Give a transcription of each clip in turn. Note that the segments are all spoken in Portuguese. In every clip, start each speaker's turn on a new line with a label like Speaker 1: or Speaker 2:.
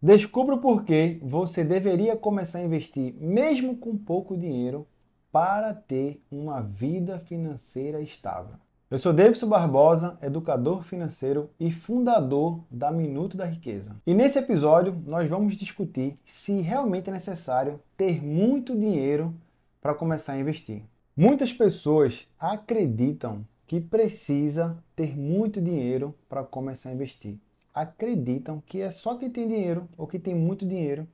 Speaker 1: Descubra o porquê você deveria começar a investir, mesmo com pouco dinheiro, para ter uma vida financeira estável. Eu sou Davidson Barbosa, educador financeiro e fundador da Minuto da Riqueza. E nesse episódio nós vamos discutir se realmente é necessário ter muito dinheiro para começar a investir. Muitas pessoas acreditam que precisa ter muito dinheiro para começar a investir. Acreditam que é só quem tem dinheiro ou que tem muito dinheiro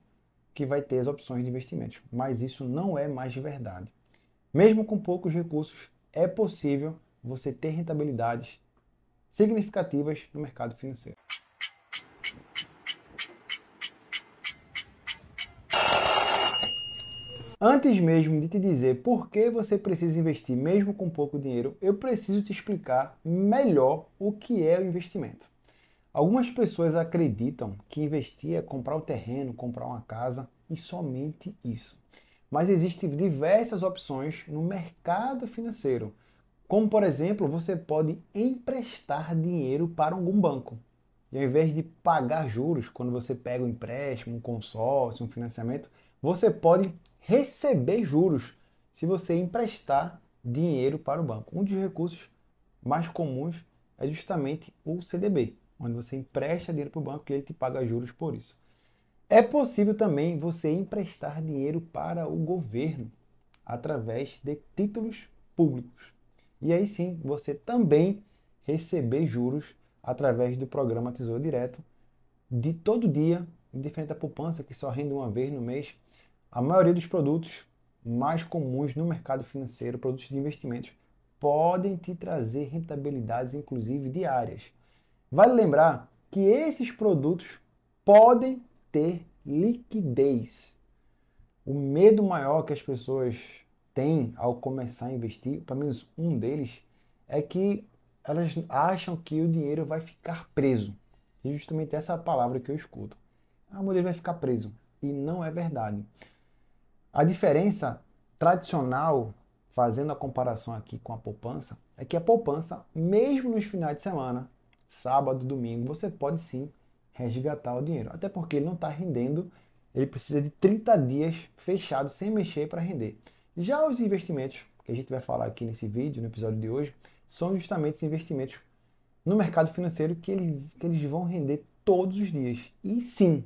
Speaker 1: que vai ter as opções de investimentos. Mas isso não é mais verdade. Mesmo com poucos recursos, é possível você ter rentabilidades significativas no mercado financeiro. Antes mesmo de te dizer por que você precisa investir mesmo com pouco dinheiro, eu preciso te explicar melhor o que é o investimento. Algumas pessoas acreditam que investir é comprar um terreno, comprar uma casa e somente isso. Mas existem diversas opções no mercado financeiro como, por exemplo, você pode emprestar dinheiro para algum banco. E ao invés de pagar juros quando você pega um empréstimo, um consórcio, um financiamento, você pode receber juros se você emprestar dinheiro para o banco. Um dos recursos mais comuns é justamente o CDB, onde você empresta dinheiro para o banco e ele te paga juros por isso. É possível também você emprestar dinheiro para o governo através de títulos públicos. E aí sim, você também receber juros através do programa Tesouro Direto de todo dia, diferente da poupança que só rende uma vez no mês. A maioria dos produtos mais comuns no mercado financeiro, produtos de investimentos, podem te trazer rentabilidades, inclusive diárias. Vale lembrar que esses produtos podem ter liquidez. O medo maior que as pessoas tem ao começar a investir, pelo menos um deles, é que elas acham que o dinheiro vai ficar preso. E justamente essa é palavra que eu escuto. Ah, dinheiro vai ficar preso. E não é verdade. A diferença tradicional, fazendo a comparação aqui com a poupança, é que a poupança, mesmo nos finais de semana, sábado, domingo, você pode sim resgatar o dinheiro. Até porque ele não está rendendo, ele precisa de 30 dias fechado, sem mexer para render. Já os investimentos, que a gente vai falar aqui nesse vídeo, no episódio de hoje, são justamente os investimentos no mercado financeiro que, ele, que eles vão render todos os dias. E sim,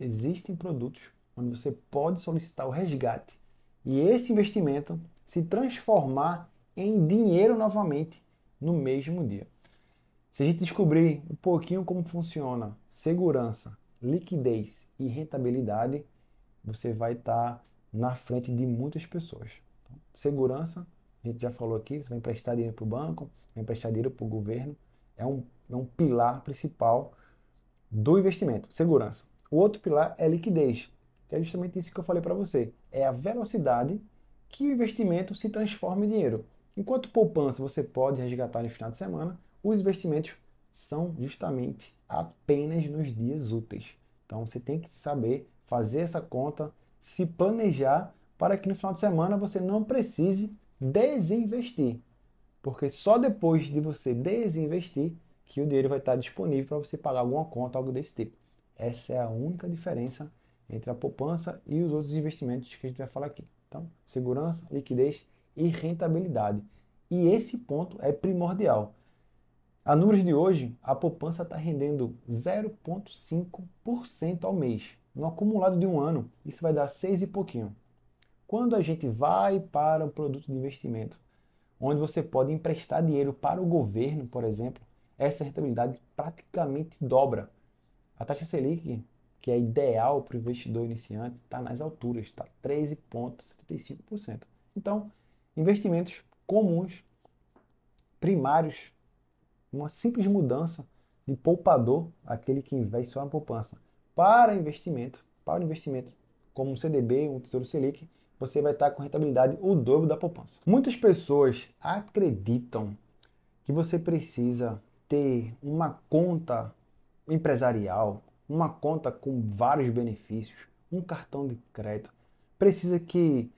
Speaker 1: existem produtos onde você pode solicitar o resgate e esse investimento se transformar em dinheiro novamente no mesmo dia. Se a gente descobrir um pouquinho como funciona segurança, liquidez e rentabilidade, você vai estar tá na frente de muitas pessoas. Então, segurança, a gente já falou aqui, você vai emprestar dinheiro para o banco, vai emprestar dinheiro para o governo, é um, é um pilar principal do investimento, segurança. O outro pilar é liquidez, que é justamente isso que eu falei para você. É a velocidade que o investimento se transforma em dinheiro. Enquanto poupança você pode resgatar no final de semana, os investimentos são justamente apenas nos dias úteis. Então você tem que saber fazer essa conta, se planejar para que no final de semana você não precise desinvestir. Porque só depois de você desinvestir que o dinheiro vai estar disponível para você pagar alguma conta, algo desse tipo. Essa é a única diferença entre a poupança e os outros investimentos que a gente vai falar aqui. Então, segurança, liquidez e rentabilidade. E esse ponto é primordial. A números de hoje, a poupança está rendendo 0,5% ao mês no acumulado de um ano, isso vai dar seis e pouquinho. Quando a gente vai para o produto de investimento, onde você pode emprestar dinheiro para o governo, por exemplo, essa rentabilidade praticamente dobra. A taxa Selic, que é ideal para o investidor iniciante, está nas alturas, está 13,75%. Então, investimentos comuns, primários, uma simples mudança de poupador, aquele que investe só na poupança, para investimento, para investimento como um CDB, um Tesouro Selic, você vai estar com rentabilidade o dobro da poupança. Muitas pessoas acreditam que você precisa ter uma conta empresarial, uma conta com vários benefícios, um cartão de crédito, precisa que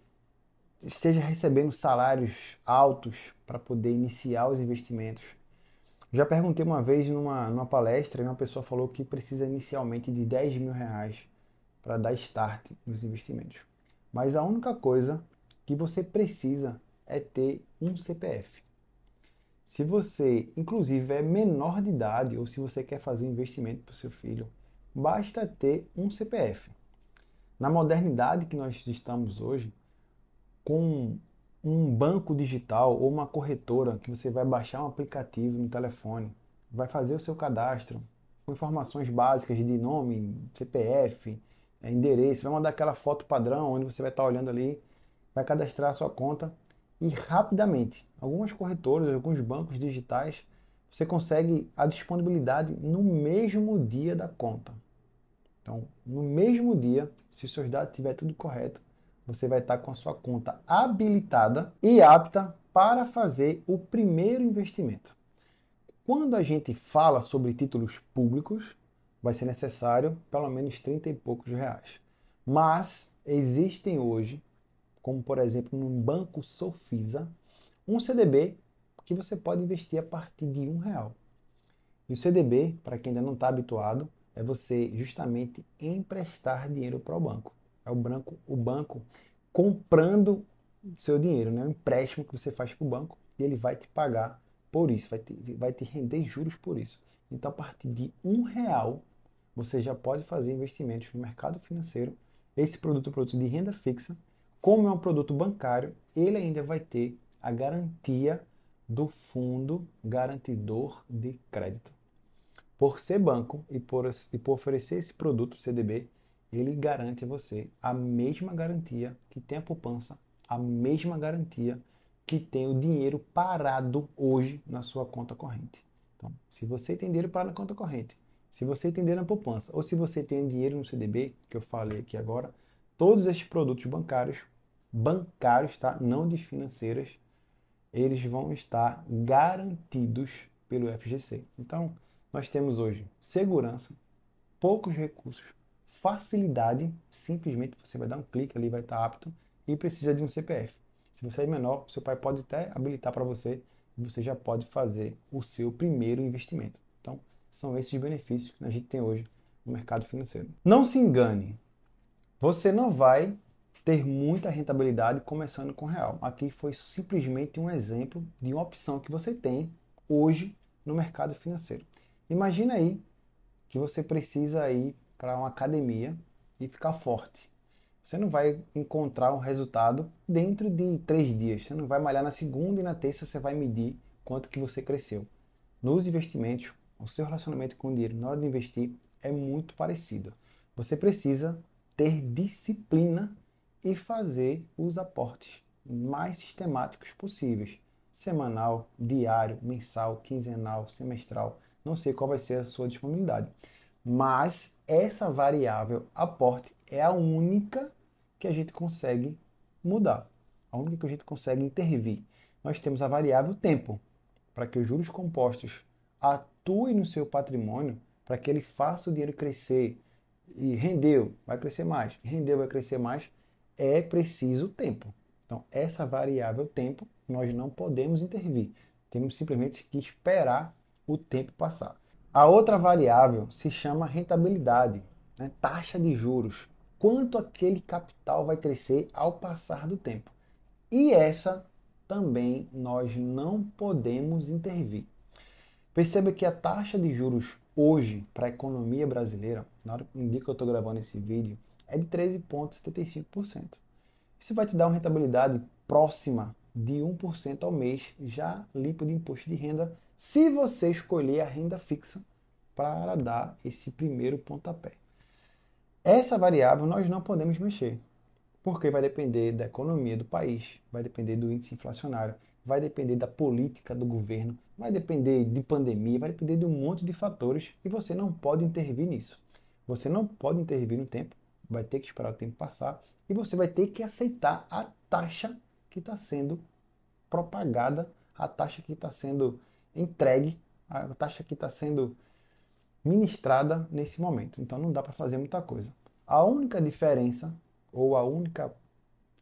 Speaker 1: esteja recebendo salários altos para poder iniciar os investimentos. Já perguntei uma vez numa, numa palestra e uma pessoa falou que precisa inicialmente de 10 mil reais para dar start nos investimentos. Mas a única coisa que você precisa é ter um CPF. Se você, inclusive, é menor de idade ou se você quer fazer um investimento para o seu filho, basta ter um CPF. Na modernidade que nós estamos hoje, com um banco digital ou uma corretora que você vai baixar um aplicativo no telefone, vai fazer o seu cadastro com informações básicas de nome, CPF, é, endereço, vai mandar aquela foto padrão onde você vai estar olhando ali, vai cadastrar a sua conta e rapidamente, algumas corretoras, alguns bancos digitais, você consegue a disponibilidade no mesmo dia da conta. Então, no mesmo dia, se seus dados estiver tudo correto, você vai estar com a sua conta habilitada e apta para fazer o primeiro investimento. Quando a gente fala sobre títulos públicos, vai ser necessário pelo menos 30 e poucos reais. Mas existem hoje, como por exemplo no Banco Sofisa, um CDB que você pode investir a partir de um real. E o CDB, para quem ainda não está habituado, é você justamente emprestar dinheiro para o banco. É o banco, o banco comprando seu dinheiro, né? um empréstimo que você faz para o banco e ele vai te pagar por isso, vai te, vai te render juros por isso. Então, a partir de um real, você já pode fazer investimentos no mercado financeiro. Esse produto é um produto de renda fixa. Como é um produto bancário, ele ainda vai ter a garantia do fundo garantidor de crédito. Por ser banco e por, e por oferecer esse produto CDB, ele garante a você a mesma garantia que tem a poupança, a mesma garantia que tem o dinheiro parado hoje na sua conta corrente. Então, se você tem dinheiro parado na conta corrente, se você tem dinheiro na poupança ou se você tem dinheiro no CDB, que eu falei aqui agora, todos esses produtos bancários, bancários, tá? Não de financeiras, eles vão estar garantidos pelo FGC. Então, nós temos hoje segurança, poucos recursos, facilidade, simplesmente você vai dar um clique ali, vai estar apto e precisa de um CPF. Se você é menor, seu pai pode até habilitar para você e você já pode fazer o seu primeiro investimento. Então, são esses benefícios que a gente tem hoje no mercado financeiro. Não se engane, você não vai ter muita rentabilidade começando com real. Aqui foi simplesmente um exemplo de uma opção que você tem hoje no mercado financeiro. Imagina aí que você precisa ir para uma academia e ficar forte. Você não vai encontrar um resultado dentro de três dias. Você não vai malhar na segunda e na terça você vai medir quanto que você cresceu. Nos investimentos, o seu relacionamento com o dinheiro na hora de investir é muito parecido. Você precisa ter disciplina e fazer os aportes mais sistemáticos possíveis. Semanal, diário, mensal, quinzenal, semestral. Não sei qual vai ser a sua disponibilidade. Mas essa variável aporte é a única que a gente consegue mudar, a única que a gente consegue intervir. Nós temos a variável tempo, para que os juros compostos atuem no seu patrimônio, para que ele faça o dinheiro crescer e rendeu, vai crescer mais, rendeu, vai crescer mais, é preciso tempo. Então, essa variável tempo nós não podemos intervir. Temos simplesmente que esperar o tempo passar. A outra variável se chama rentabilidade, né? taxa de juros. Quanto aquele capital vai crescer ao passar do tempo. E essa também nós não podemos intervir. Perceba que a taxa de juros hoje para a economia brasileira, na hora que eu estou gravando esse vídeo, é de 13,75%. Isso vai te dar uma rentabilidade próxima de 1% ao mês, já limpo de imposto de renda se você escolher a renda fixa para dar esse primeiro pontapé. Essa variável nós não podemos mexer, porque vai depender da economia do país, vai depender do índice inflacionário, vai depender da política do governo, vai depender de pandemia, vai depender de um monte de fatores e você não pode intervir nisso. Você não pode intervir no tempo, vai ter que esperar o tempo passar e você vai ter que aceitar a taxa que está sendo propagada, a taxa que está sendo entregue, a taxa que está sendo ministrada nesse momento. Então não dá para fazer muita coisa. A única diferença ou a única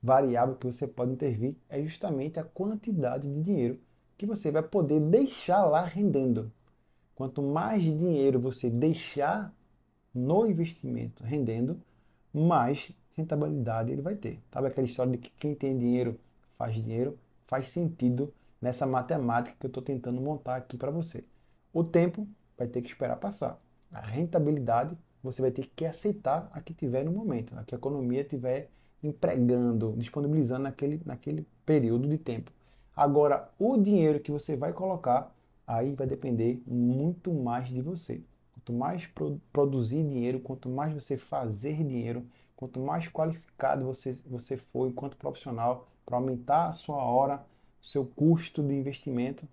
Speaker 1: variável que você pode intervir é justamente a quantidade de dinheiro que você vai poder deixar lá rendendo. quanto mais dinheiro você deixar no investimento rendendo, mais rentabilidade ele vai ter. Sabe aquela história de que quem tem dinheiro faz dinheiro? Faz sentido nessa matemática que eu estou tentando montar aqui para você. O tempo vai ter que esperar passar. A rentabilidade você vai ter que aceitar a que tiver no momento, a que a economia tiver empregando, disponibilizando naquele, naquele período de tempo. Agora, o dinheiro que você vai colocar, aí vai depender muito mais de você. Quanto mais pro, produzir dinheiro, quanto mais você fazer dinheiro, quanto mais qualificado você, você for enquanto profissional para aumentar a sua hora, seu custo de investimento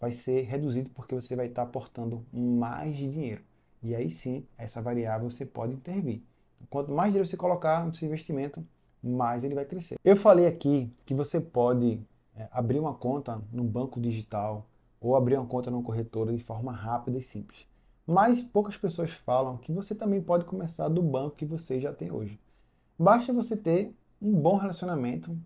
Speaker 1: vai ser reduzido porque você vai estar aportando mais dinheiro. E aí sim, essa variável você pode intervir. Quanto mais dinheiro você colocar no seu investimento, mais ele vai crescer. Eu falei aqui que você pode é, abrir uma conta no banco digital ou abrir uma conta numa corretora de forma rápida e simples. Mas poucas pessoas falam que você também pode começar do banco que você já tem hoje. Basta você ter um bom relacionamento,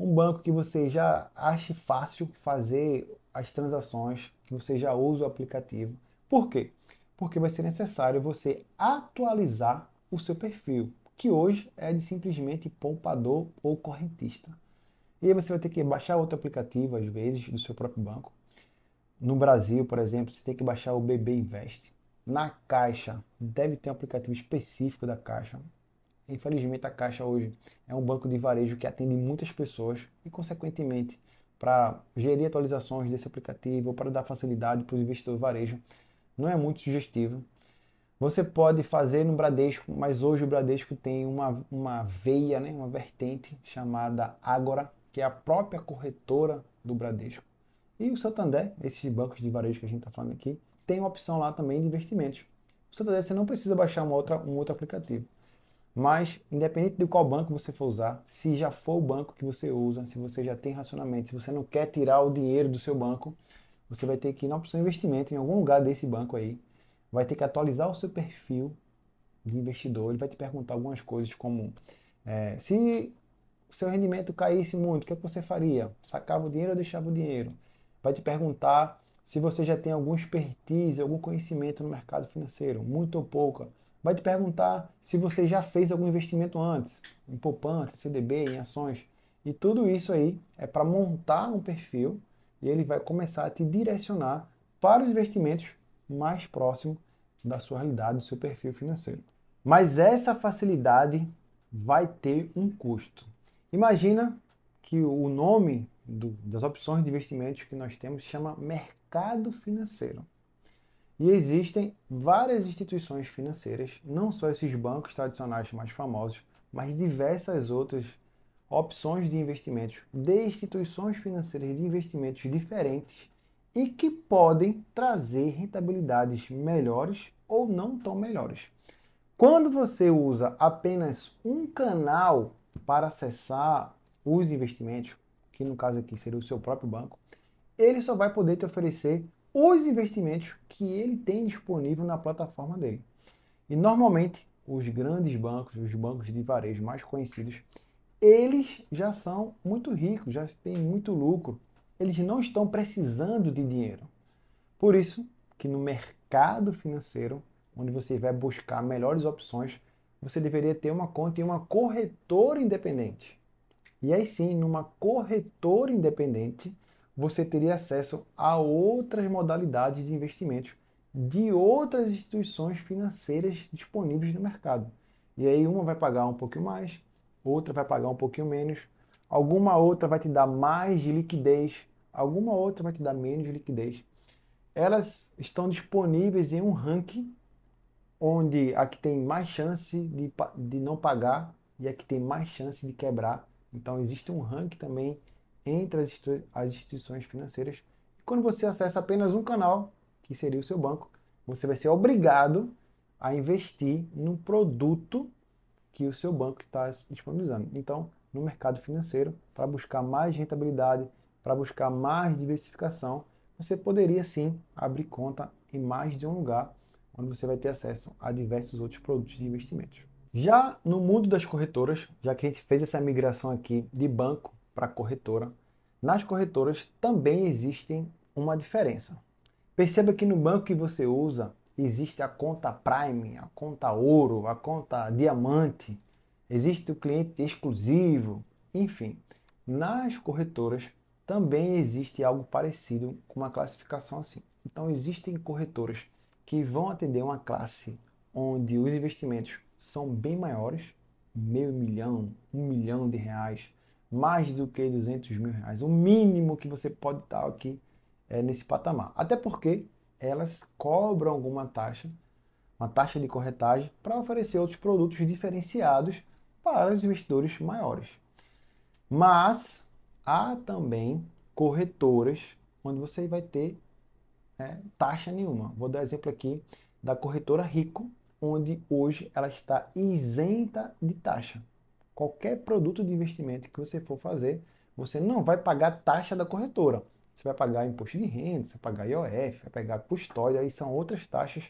Speaker 1: um banco que você já ache fácil fazer as transações, que você já usa o aplicativo. Por quê? Porque vai ser necessário você atualizar o seu perfil, que hoje é de simplesmente poupador ou correntista. E aí você vai ter que baixar outro aplicativo, às vezes, do seu próprio banco. No Brasil, por exemplo, você tem que baixar o BB Invest. Na Caixa, deve ter um aplicativo específico da Caixa. Infelizmente, a Caixa hoje é um banco de varejo que atende muitas pessoas e, consequentemente, para gerir atualizações desse aplicativo ou para dar facilidade para os investidores varejo, não é muito sugestivo. Você pode fazer no Bradesco, mas hoje o Bradesco tem uma, uma veia, né, uma vertente chamada Agora, que é a própria corretora do Bradesco. E o Santander, esses bancos de varejo que a gente está falando aqui, tem uma opção lá também de investimentos. O Santander você não precisa baixar uma outra, um outro aplicativo. Mas, independente de qual banco você for usar, se já for o banco que você usa, se você já tem racionamento, se você não quer tirar o dinheiro do seu banco, você vai ter que ir na opção investimento em algum lugar desse banco aí. Vai ter que atualizar o seu perfil de investidor. Ele vai te perguntar algumas coisas como é, se seu rendimento caísse muito, o que, é que você faria? Sacava o dinheiro ou deixava o dinheiro? Vai te perguntar se você já tem algum expertise, algum conhecimento no mercado financeiro, muito ou pouca. Vai te perguntar se você já fez algum investimento antes, em poupança, CDB, em ações. E tudo isso aí é para montar um perfil e ele vai começar a te direcionar para os investimentos mais próximos da sua realidade, do seu perfil financeiro. Mas essa facilidade vai ter um custo. Imagina que o nome do, das opções de investimentos que nós temos chama mercado financeiro. E existem várias instituições financeiras, não só esses bancos tradicionais mais famosos, mas diversas outras opções de investimentos de instituições financeiras de investimentos diferentes e que podem trazer rentabilidades melhores ou não tão melhores. Quando você usa apenas um canal para acessar os investimentos, que no caso aqui seria o seu próprio banco, ele só vai poder te oferecer os investimentos que ele tem disponível na plataforma dele. E normalmente os grandes bancos, os bancos de varejo mais conhecidos, eles já são muito ricos, já têm muito lucro. Eles não estão precisando de dinheiro. Por isso que no mercado financeiro, onde você vai buscar melhores opções, você deveria ter uma conta em uma corretora independente. E aí sim, numa corretora independente, você teria acesso a outras modalidades de investimentos de outras instituições financeiras disponíveis no mercado. E aí uma vai pagar um pouquinho mais, outra vai pagar um pouquinho menos, alguma outra vai te dar mais de liquidez, alguma outra vai te dar menos de liquidez. Elas estão disponíveis em um ranking onde a que tem mais chance de, de não pagar e a que tem mais chance de quebrar. Então existe um ranking também entre as, instituições financeiras. E quando você acessa apenas um canal, que seria o seu banco, você vai ser obrigado a investir no produto que o seu banco está disponibilizando. Então, no mercado financeiro, para buscar mais rentabilidade, para buscar mais diversificação, você poderia sim abrir conta em mais de um lugar onde você vai ter acesso a diversos outros produtos de investimentos. Já no mundo das corretoras, já que a gente fez essa migração aqui de banco para corretora, nas corretoras também existem uma diferença. Perceba que no banco que você usa existe a conta Prime, a conta Ouro, a conta Diamante, existe o cliente exclusivo, enfim. Nas corretoras também existe algo parecido com uma classificação assim. Então existem corretoras que vão atender uma classe onde os investimentos são bem maiores, meio milhão, um milhão de reais, mais do que 200 mil reais. O mínimo que você pode estar aqui é nesse patamar. Até porque elas cobram alguma taxa, uma taxa de corretagem, para oferecer outros produtos diferenciados para os investidores maiores. Mas há também corretoras onde você vai ter é, taxa nenhuma. Vou dar exemplo aqui da corretora Rico, onde hoje ela está isenta de taxa. Qualquer produto de investimento que você for fazer, você não vai pagar taxa da corretora. Você vai pagar imposto de renda, você vai pagar IOF, vai pagar custódia, aí são outras taxas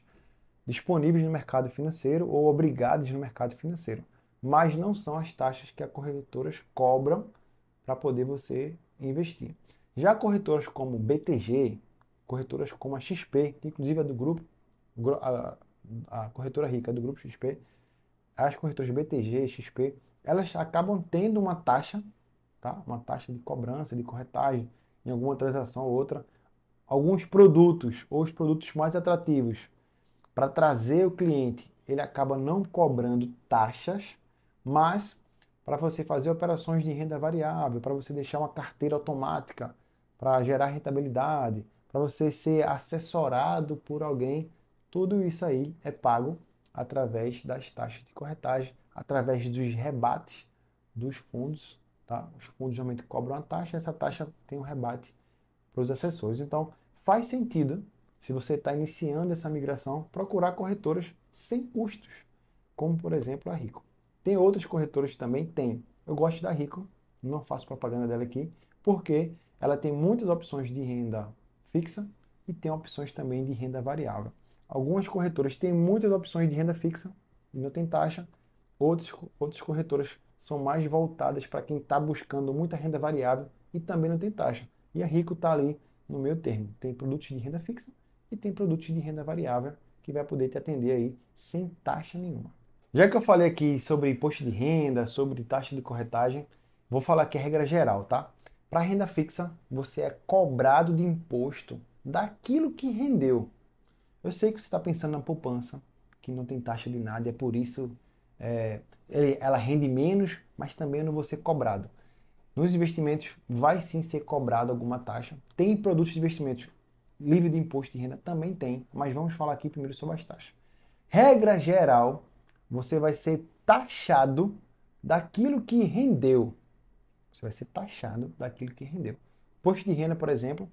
Speaker 1: disponíveis no mercado financeiro ou obrigadas no mercado financeiro. Mas não são as taxas que as corretoras cobram para poder você investir. Já corretoras como BTG, corretoras como a XP, que inclusive é do grupo, a, a corretora rica é do grupo XP, as corretoras BTG, XP, elas acabam tendo uma taxa, tá? uma taxa de cobrança, de corretagem, em alguma transação ou outra, alguns produtos ou os produtos mais atrativos para trazer o cliente, ele acaba não cobrando taxas, mas para você fazer operações de renda variável, para você deixar uma carteira automática para gerar rentabilidade, para você ser assessorado por alguém, tudo isso aí é pago através das taxas de corretagem, através dos rebates dos fundos Tá? Os fundos geralmente cobram uma taxa, essa taxa tem um rebate para os assessores. Então, faz sentido, se você está iniciando essa migração, procurar corretoras sem custos, como por exemplo a Rico. Tem outras corretoras também? Tem. Eu gosto da Rico, não faço propaganda dela aqui, porque ela tem muitas opções de renda fixa e tem opções também de renda variável. Algumas corretoras têm muitas opções de renda fixa e não tem taxa, outras, outras corretoras são mais voltadas para quem está buscando muita renda variável e também não tem taxa. E a Rico está ali no meio termo. Tem produtos de renda fixa e tem produtos de renda variável que vai poder te atender aí sem taxa nenhuma. Já que eu falei aqui sobre imposto de renda, sobre taxa de corretagem, vou falar aqui a regra geral, tá? Para renda fixa, você é cobrado de imposto daquilo que rendeu. Eu sei que você está pensando na poupança, que não tem taxa de nada, e é por isso é, ela rende menos, mas também eu não vou ser cobrado. Nos investimentos vai sim ser cobrado alguma taxa. Tem produtos de investimentos livre de imposto de renda? Também tem, mas vamos falar aqui primeiro sobre as taxas. Regra geral, você vai ser taxado daquilo que rendeu. Você vai ser taxado daquilo que rendeu. Imposto de renda, por exemplo,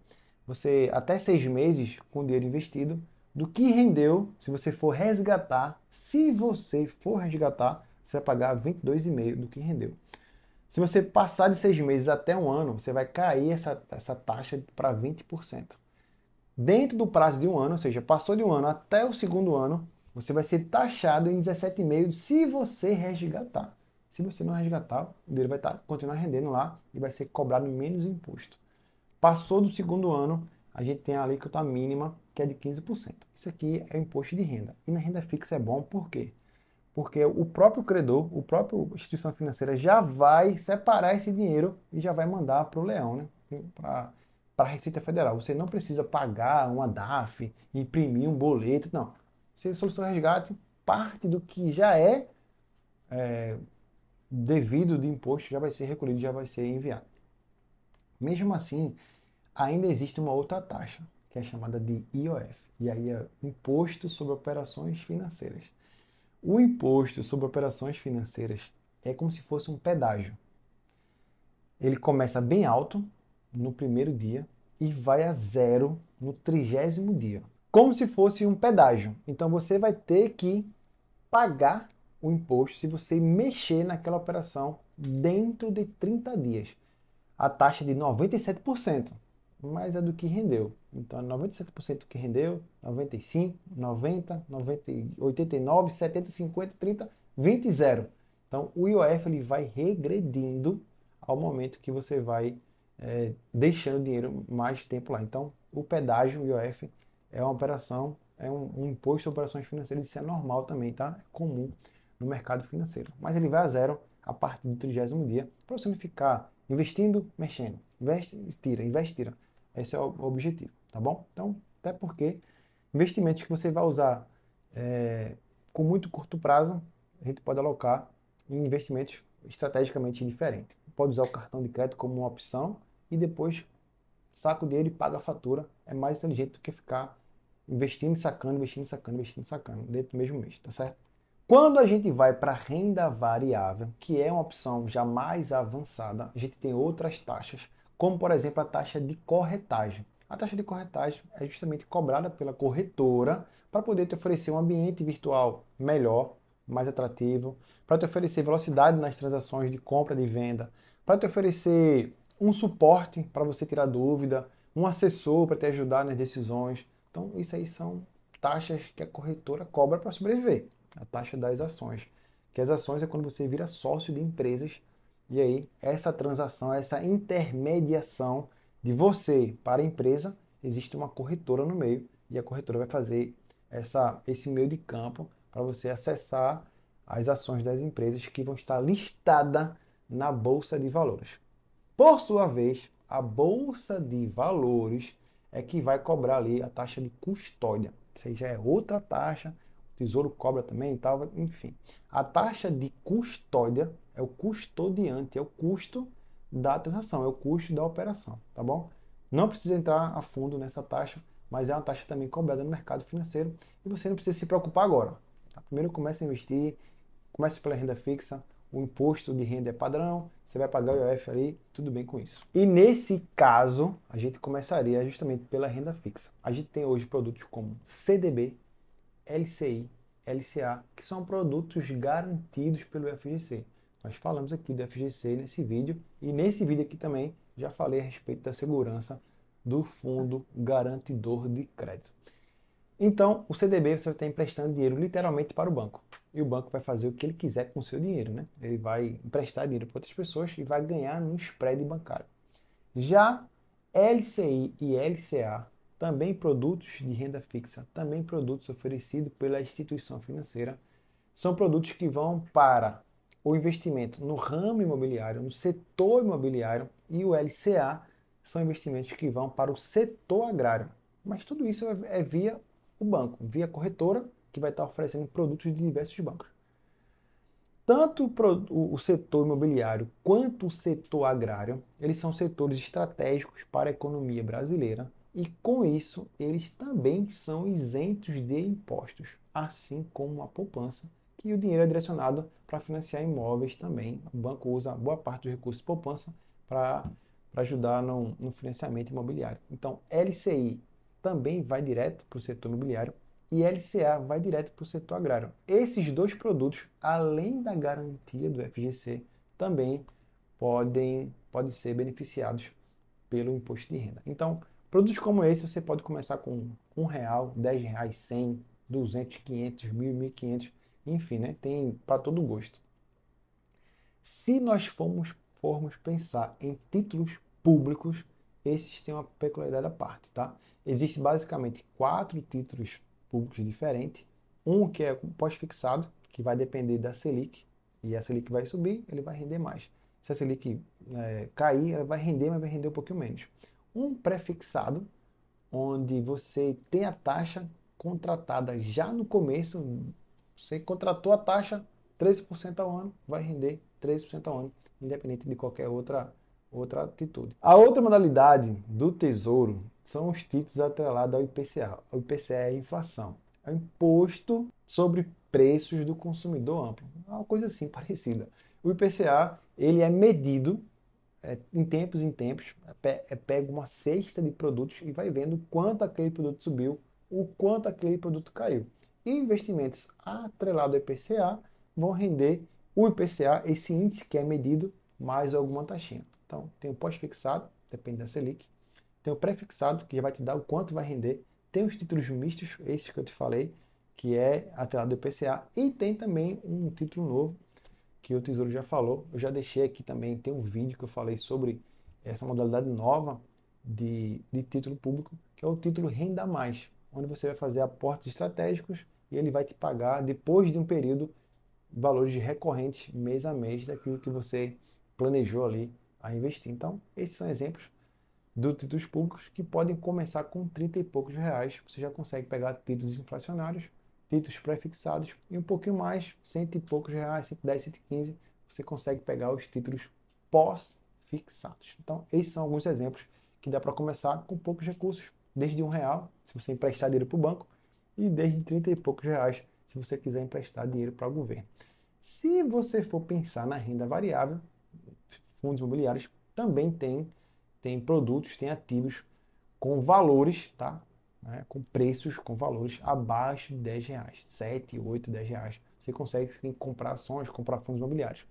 Speaker 1: você até seis meses com dinheiro investido, do que rendeu, se você for resgatar, se você for resgatar, você vai pagar 22,5% do que rendeu. Se você passar de seis meses até um ano, você vai cair essa, essa taxa para 20%. Dentro do prazo de um ano, ou seja, passou de um ano até o segundo ano, você vai ser taxado em 17,5% se você resgatar. Se você não resgatar, o dinheiro vai estar, tá, continuar rendendo lá e vai ser cobrado menos imposto. Passou do segundo ano, a gente tem a alíquota mínima, que é de 15%. Isso aqui é imposto de renda. E na renda fixa é bom por quê? Porque o próprio credor, o próprio instituição financeira já vai separar esse dinheiro e já vai mandar para o leão, né? para a Receita Federal. Você não precisa pagar uma DAF, imprimir um boleto, não. Você solicitou resgate, parte do que já é, é devido de imposto já vai ser recolhido, já vai ser enviado. Mesmo assim, ainda existe uma outra taxa, que é chamada de IOF, e aí é Imposto sobre Operações Financeiras. O imposto sobre operações financeiras é como se fosse um pedágio. Ele começa bem alto no primeiro dia e vai a zero no trigésimo dia. Como se fosse um pedágio. Então você vai ter que pagar o imposto se você mexer naquela operação dentro de 30 dias. A taxa é de 97% mais é do que rendeu. Então, 97% do que rendeu, 95, 90, 90, 89, 70, 50, 30, 20 0. Então, o IOF ele vai regredindo ao momento que você vai é, deixando o dinheiro mais tempo lá. Então, o pedágio, o IOF, é uma operação, é um, um imposto de operações financeiras, isso é normal também, tá? É comum no mercado financeiro. Mas ele vai a zero a partir do trigésimo dia, para você não ficar investindo, mexendo. Investe, tira, investe, tira. Esse é o objetivo, tá bom? Então, até porque investimentos que você vai usar é, com muito curto prazo, a gente pode alocar em investimentos estrategicamente diferentes. Pode usar o cartão de crédito como uma opção e depois saca o dinheiro e paga a fatura. É mais inteligente do que ficar investindo sacando, investindo sacando, investindo sacando dentro do mesmo mês, tá certo? Quando a gente vai para renda variável, que é uma opção já mais avançada, a gente tem outras taxas, como por exemplo a taxa de corretagem. A taxa de corretagem é justamente cobrada pela corretora para poder te oferecer um ambiente virtual melhor, mais atrativo, para te oferecer velocidade nas transações de compra e venda, para te oferecer um suporte para você tirar dúvida, um assessor para te ajudar nas decisões. Então, isso aí são taxas que a corretora cobra para sobreviver a taxa das ações. Que as ações é quando você vira sócio de empresas e aí essa transação, essa intermediação de você para a empresa, existe uma corretora no meio e a corretora vai fazer essa, esse meio de campo para você acessar as ações das empresas que vão estar listadas na bolsa de valores. Por sua vez, a bolsa de valores é que vai cobrar ali a taxa de custódia. Isso aí já é outra taxa Tesouro cobra também e tal, enfim. A taxa de custódia é o custodiante, é o custo da transação, é o custo da operação, tá bom? Não precisa entrar a fundo nessa taxa, mas é uma taxa também cobrada no mercado financeiro e você não precisa se preocupar agora. Tá? Primeiro comece a investir, comece pela renda fixa, o imposto de renda é padrão, você vai pagar o IOF ali, tudo bem com isso. E nesse caso, a gente começaria justamente pela renda fixa. A gente tem hoje produtos como CDB, LCI, LCA, que são produtos garantidos pelo FGC. Nós falamos aqui do FGC nesse vídeo e nesse vídeo aqui também já falei a respeito da segurança do fundo garantidor de crédito. Então, o CDB você estar emprestando dinheiro literalmente para o banco. E o banco vai fazer o que ele quiser com o seu dinheiro, né? Ele vai emprestar dinheiro para outras pessoas e vai ganhar no spread bancário. Já LCI e LCA também produtos de renda fixa, também produtos oferecidos pela instituição financeira, são produtos que vão para o investimento no ramo imobiliário, no setor imobiliário, e o LCA são investimentos que vão para o setor agrário. Mas tudo isso é via o banco, via corretora, que vai estar oferecendo produtos de diversos bancos. Tanto o setor imobiliário quanto o setor agrário, eles são setores estratégicos para a economia brasileira e com isso eles também são isentos de impostos, assim como a poupança, que o dinheiro é direcionado para financiar imóveis também. O banco usa boa parte dos recursos de poupança para ajudar no, no financiamento imobiliário. Então, LCI também vai direto para o setor imobiliário e LCA vai direto para o setor agrário. Esses dois produtos, além da garantia do FGC, também podem, podem ser beneficiados pelo imposto de renda. Então, Produtos como esse você pode começar com um real, dez reais, cem, duzentos, quinhentos, mil, mil quinhentos, enfim, né? Tem para todo gosto. Se nós formos, formos pensar em títulos públicos, esses têm uma peculiaridade à parte, tá? Existem basicamente quatro títulos públicos diferentes. Um que é pós-fixado, que vai depender da Selic, e a Selic vai subir, ele vai render mais. Se a Selic é, cair, ela vai render, mas vai render um pouquinho menos um prefixado, onde você tem a taxa contratada já no começo. Você contratou a taxa 13% ao ano, vai render 13% ao ano, independente de qualquer outra, outra atitude. A outra modalidade do Tesouro são os títulos atrelados ao IPCA. O IPCA é a inflação, é o imposto sobre preços do consumidor amplo. É uma coisa assim parecida. O IPCA ele é medido é, em tempos em tempos, é, é, pega uma cesta de produtos e vai vendo quanto aquele produto subiu, o quanto aquele produto caiu. Investimentos atrelados ao IPCA vão render o IPCA, esse índice que é medido, mais alguma taxinha. Então, tem o pós-fixado, depende da Selic. Tem o pré-fixado, que já vai te dar o quanto vai render. Tem os títulos mistos, esses que eu te falei, que é atrelado ao IPCA. E tem também um título novo, que o Tesouro já falou. Eu já deixei aqui também, tem um vídeo que eu falei sobre essa modalidade nova de, de título público, que é o título Renda Mais. onde você vai fazer aportes estratégicos e ele vai te pagar depois de um período valores recorrentes mês a mês daquilo que você planejou ali a investir. Então, esses são exemplos dos títulos públicos que podem começar com 30 e poucos reais. Você já consegue pegar títulos inflacionários, títulos pré-fixados e um pouquinho mais, cento e poucos reais, 110, 115, você consegue pegar os títulos pós-fixados. Então, esses são alguns exemplos que dá para começar com poucos recursos, desde um real, se você emprestar dinheiro para o banco, e desde 30 e poucos reais, se você quiser emprestar dinheiro para o governo. Se você for pensar na renda variável, fundos imobiliários também tem, tem produtos, tem ativos com valores, tá? Né? com preços, com valores abaixo de 10 reais, 7, 8, 10 reais. Você consegue sim, comprar ações, comprar fundos imobiliários.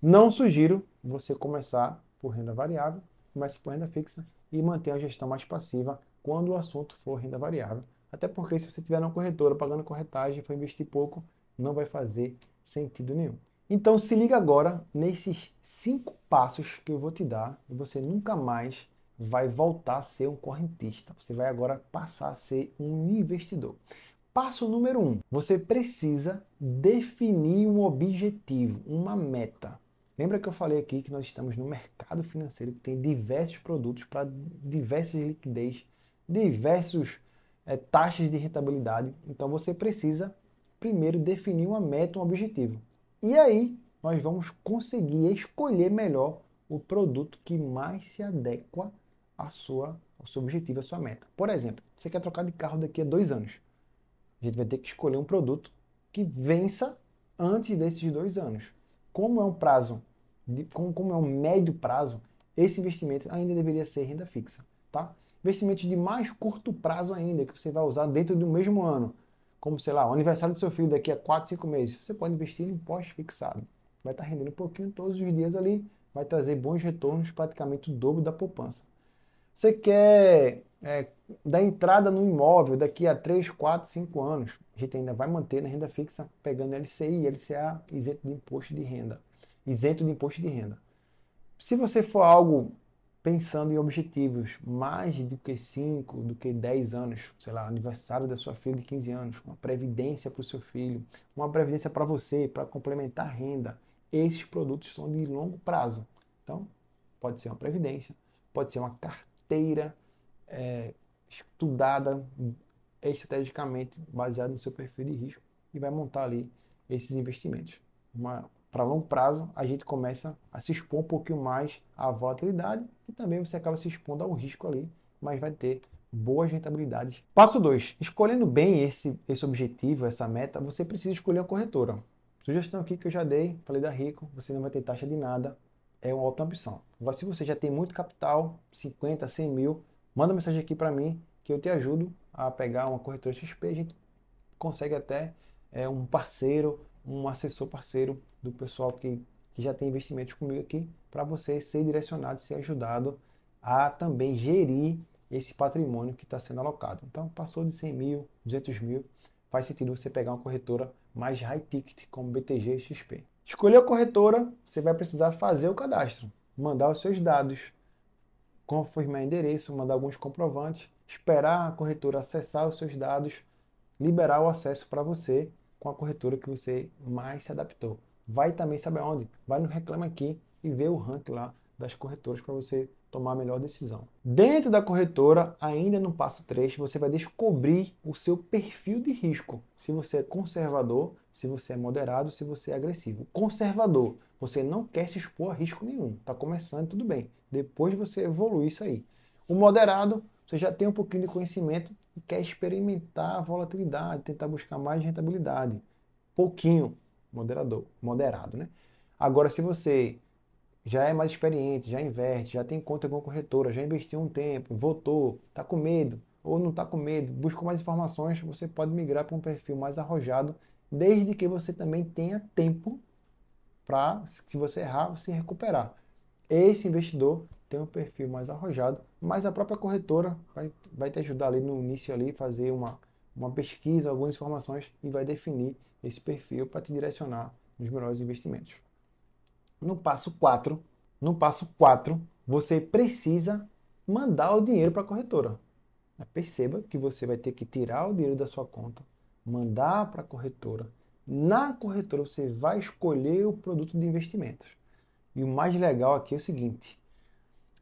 Speaker 1: Não sugiro você começar por renda variável, comece por renda fixa e mantenha a gestão mais passiva quando o assunto for renda variável. Até porque se você tiver na corretora pagando corretagem e for investir pouco, não vai fazer sentido nenhum. Então se liga agora nesses cinco passos que eu vou te dar e você nunca mais vai voltar a ser um correntista. Você vai agora passar a ser um investidor. Passo número um: você precisa definir um objetivo, uma meta. Lembra que eu falei aqui que nós estamos no mercado financeiro que tem diversos produtos para diversas liquidez, diversos é, taxas de rentabilidade. Então você precisa primeiro definir uma meta, um objetivo. E aí nós vamos conseguir escolher melhor o produto que mais se adequa à sua, ao seu objetivo, à sua meta. Por exemplo, você quer trocar de carro daqui a dois anos. A gente vai ter que escolher um produto que vença antes desses dois anos. Como é um prazo, de, como, como é um médio prazo, esse investimento ainda deveria ser renda fixa, tá? Investimentos de mais curto prazo ainda, que você vai usar dentro do mesmo ano, como, sei lá, o aniversário do seu filho daqui a 4, 5 meses, você pode investir em pós-fixado. Vai estar rendendo um pouquinho todos os dias ali, vai trazer bons retornos, praticamente o dobro da poupança. Você quer é, dar entrada no imóvel daqui a 3, 4, 5 anos, a gente ainda vai manter na renda fixa, pegando LCI LCA isento de imposto de renda. Isento de imposto de renda. Se você for algo pensando em objetivos mais do que 5, do que 10 anos, sei lá, aniversário da sua filha de 15 anos, uma previdência para o seu filho, uma previdência para você, para complementar a renda. Esses produtos são de longo prazo. Então, pode ser uma previdência, pode ser uma carteira é, estudada estrategicamente, baseada no seu perfil de risco, e vai montar ali esses investimentos. Para longo prazo, a gente começa a se expor um pouquinho mais à volatilidade e também você acaba se expondo ao risco ali, mas vai ter boas rentabilidades. Passo 2. Escolhendo bem esse, esse objetivo, essa meta, você precisa escolher a corretora. Sugestão aqui que eu já dei, falei da Rico, você não vai ter taxa de nada, é uma ótima opção. Agora, se você já tem muito capital, 50, 100 mil, manda mensagem aqui para mim que eu te ajudo a pegar uma corretora XP, a gente consegue até é, um parceiro um assessor parceiro do pessoal que, que já tem investimentos comigo aqui, para você ser direcionado, ser ajudado a também gerir esse patrimônio que está sendo alocado. Então, passou de 100 mil, 200 mil, faz sentido você pegar uma corretora mais high ticket, como BTG e XP. Escolher a corretora, você vai precisar fazer o cadastro, mandar os seus dados, confirmar endereço, mandar alguns comprovantes, esperar a corretora acessar os seus dados, liberar o acesso para você com a corretora que você mais se adaptou. Vai também saber onde? Vai no Reclama Aqui e vê o ranking lá das corretoras para você tomar a melhor decisão. Dentro da corretora, ainda no passo 3, você vai descobrir o seu perfil de risco. Se você é conservador, se você é moderado, se você é agressivo. Conservador, você não quer se expor a risco nenhum. Está começando, tudo bem. Depois você evolui isso aí. O moderado, você já tem um pouquinho de conhecimento e quer experimentar a volatilidade, tentar buscar mais rentabilidade. Pouquinho, moderador, moderado, né? Agora, se você já é mais experiente, já investe, já tem conta com a corretora, já investiu um tempo, votou, está com medo ou não está com medo, busca mais informações, você pode migrar para um perfil mais arrojado, desde que você também tenha tempo para, se você errar, você recuperar. Esse investidor tem um perfil mais arrojado, mas a própria corretora vai, vai te ajudar ali no início ali, fazer uma, uma pesquisa, algumas informações e vai definir esse perfil para te direcionar nos melhores investimentos. No passo 4, no passo 4, você precisa mandar o dinheiro para a corretora. Perceba que você vai ter que tirar o dinheiro da sua conta, mandar para a corretora. Na corretora você vai escolher o produto de investimentos. E o mais legal aqui é o seguinte: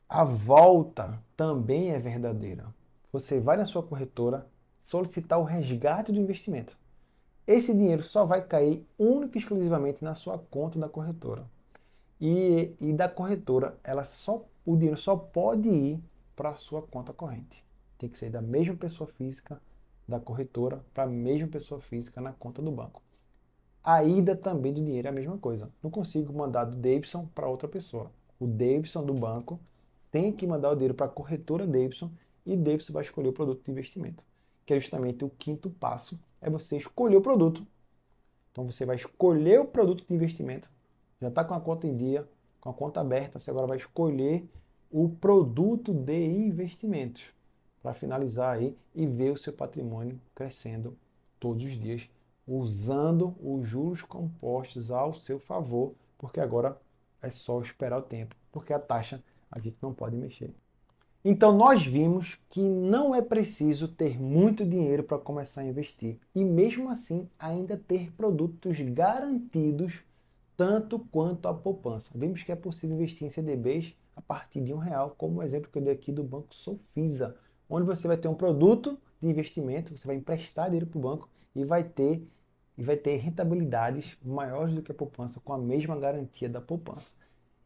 Speaker 1: a volta também é verdadeira. Você vai na sua corretora solicitar o resgate do investimento. Esse dinheiro só vai cair única e exclusivamente na sua conta da corretora. E, e da corretora, ela só, o dinheiro só pode ir para a sua conta corrente. Tem que sair da mesma pessoa física da corretora para a mesma pessoa física na conta do banco. A ida também do dinheiro é a mesma coisa. Não consigo mandar do Davidson para outra pessoa. O Davidson do banco tem que mandar o dinheiro para a corretora Davidson e Davidson vai escolher o produto de investimento, que é justamente o quinto passo, é você escolher o produto. Então você vai escolher o produto de investimento, já está com a conta em dia, com a conta aberta, você agora vai escolher o produto de investimentos para finalizar aí e ver o seu patrimônio crescendo todos os dias, usando os juros compostos ao seu favor, porque agora é só esperar o tempo, porque a taxa a gente não pode mexer. Então nós vimos que não é preciso ter muito dinheiro para começar a investir e mesmo assim ainda ter produtos garantidos tanto quanto a poupança. Vimos que é possível investir em CDBs a partir de um real, como o exemplo que eu dei aqui do Banco Sofisa, onde você vai ter um produto de investimento, você vai emprestar dinheiro para o banco e vai ter e vai ter rentabilidades maiores do que a poupança com a mesma garantia da poupança.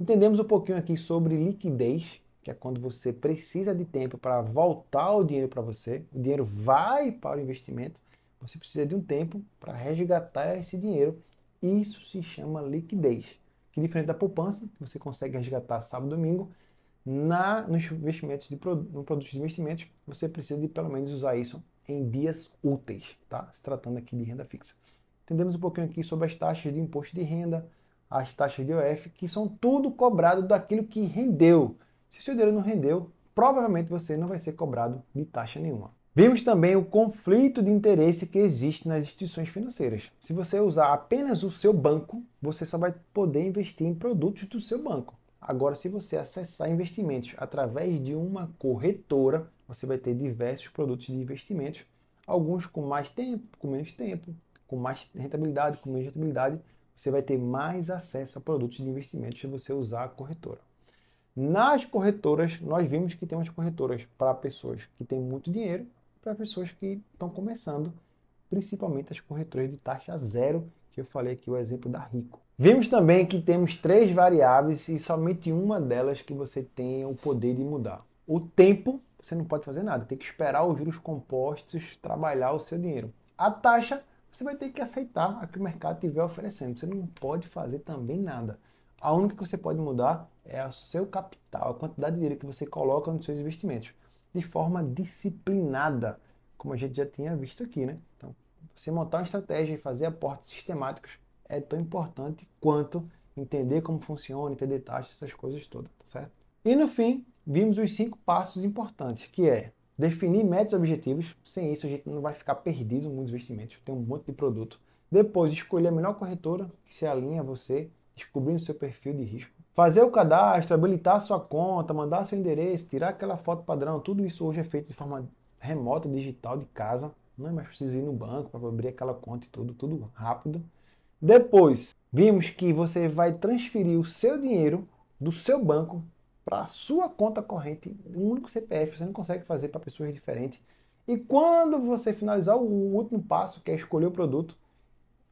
Speaker 1: Entendemos um pouquinho aqui sobre liquidez, que é quando você precisa de tempo para voltar o dinheiro para você, o dinheiro vai para o investimento, você precisa de um tempo para resgatar esse dinheiro. Isso se chama liquidez, que diferente da poupança, que você consegue resgatar sábado domingo, na, nos investimentos de no produtos de investimentos, você precisa de pelo menos usar isso em dias úteis, tá? Se tratando aqui de renda fixa. Entendemos um pouquinho aqui sobre as taxas de imposto de renda, as taxas de OF, que são tudo cobrado daquilo que rendeu. Se o seu dinheiro não rendeu, provavelmente você não vai ser cobrado de taxa nenhuma. Vimos também o conflito de interesse que existe nas instituições financeiras. Se você usar apenas o seu banco, você só vai poder investir em produtos do seu banco. Agora, se você acessar investimentos através de uma corretora, você vai ter diversos produtos de investimentos, alguns com mais tempo, com menos tempo, com mais rentabilidade, com menos rentabilidade, você vai ter mais acesso a produtos de investimento se você usar a corretora. Nas corretoras, nós vimos que temos corretoras para pessoas que têm muito dinheiro, para pessoas que estão começando, principalmente as corretoras de taxa zero, que eu falei aqui o exemplo da Rico. Vimos também que temos três variáveis e somente uma delas que você tem o poder de mudar. O tempo, você não pode fazer nada, tem que esperar os juros compostos trabalhar o seu dinheiro. A taxa, você vai ter que aceitar a que o mercado estiver oferecendo. Você não pode fazer também nada. A única que você pode mudar é o seu capital, a quantidade de dinheiro que você coloca nos seus investimentos, de forma disciplinada, como a gente já tinha visto aqui, né? Então, você montar uma estratégia e fazer aportes sistemáticos é tão importante quanto entender como funciona, entender taxas, essas coisas todas, tá certo? E no fim, vimos os cinco passos importantes, que é Definir metas e objetivos. Sem isso, a gente não vai ficar perdido nos investimentos. Tem um monte de produto. Depois, escolher a melhor corretora que se alinha a você, descobrindo seu perfil de risco. Fazer o cadastro, habilitar sua conta, mandar seu endereço, tirar aquela foto padrão. Tudo isso hoje é feito de forma remota, digital, de casa. Não é mais preciso ir no banco para abrir aquela conta e tudo, tudo rápido. Depois, vimos que você vai transferir o seu dinheiro do seu banco para a sua conta corrente, um único CPF, você não consegue fazer para pessoas diferentes. E quando você finalizar o último passo, que é escolher o produto,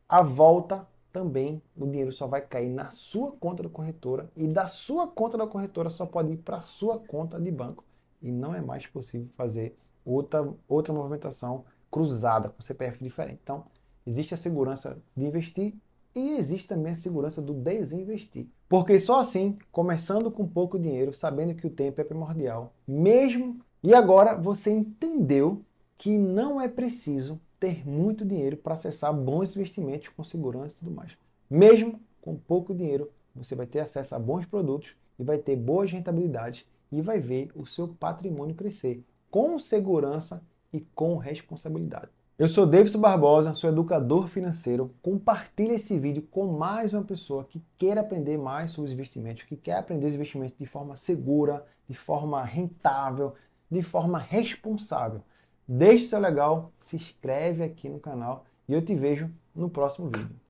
Speaker 1: a volta também o dinheiro só vai cair na sua conta da corretora e da sua conta da corretora só pode ir para sua conta de banco e não é mais possível fazer outra, outra movimentação cruzada com CPF diferente. Então, existe a segurança de investir e existe também a segurança do desinvestir. Porque só assim, começando com pouco dinheiro, sabendo que o tempo é primordial, mesmo e agora você entendeu que não é preciso ter muito dinheiro para acessar bons investimentos com segurança e tudo mais. Mesmo com pouco dinheiro, você vai ter acesso a bons produtos e vai ter boas rentabilidades e vai ver o seu patrimônio crescer com segurança e com responsabilidade. Eu sou Davidson Barbosa, sou educador financeiro. Compartilhe esse vídeo com mais uma pessoa que queira aprender mais sobre os investimentos, que quer aprender os investimentos de forma segura, de forma rentável, de forma responsável. Deixe seu legal, se inscreve aqui no canal e eu te vejo no próximo vídeo.